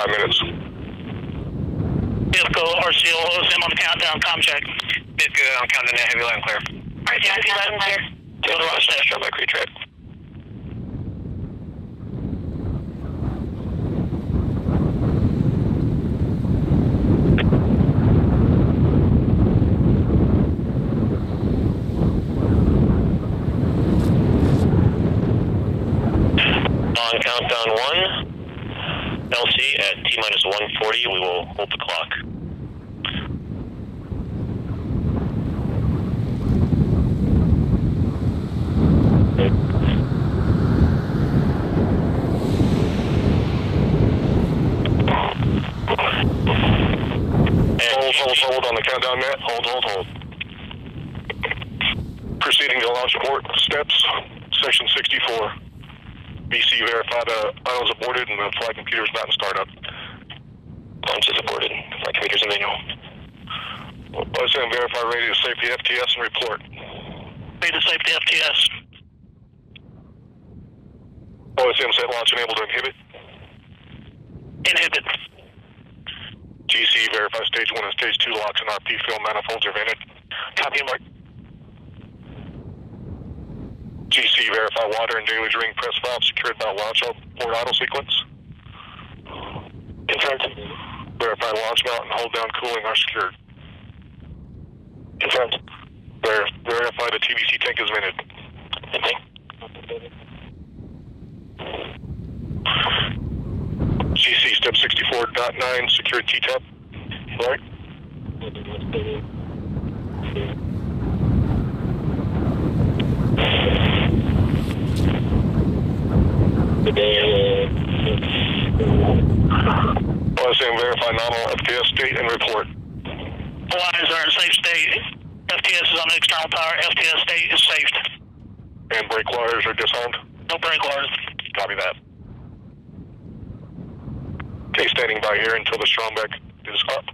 five minutes. Vehicle RCO OSM on the countdown, com check. Vehicle on countdown now, heavy loud and clear. Alright, yeah, heavy loud and clear. Go to Ross Astro by Creek Trip. On countdown at T minus 140, we will hold the clock. Hold, hold, hold on the countdown, Matt. Hold, hold, hold. Proceeding to launch abort steps, section 64. BC verified uh, idols aborted and the flight computer is not in startup. Launch is aborted. Flight computers in manual. OSM verify radio safety FTS and report. Beta safety FTS. OSM set launch unable to inhibit. Inhibit. GC verify stage one and stage two LOX and RP fill manifolds are vented. Copy, Mark. GC verify water and deluge ring press valve secured by launch port auto sequence. Confirmed. Verify launch mount and hold down cooling are secured. Confirmed. Ver- verify the TBC tank is vented. GC step 64.9 secured T-tap. Right. OSM verify nominal FTS state and report. Lines are in safe state. FTS is on the external power. FTS state is safe. And break wires are disarmed. No break wires. Copy that. Okay, standing by here until the strongback is up.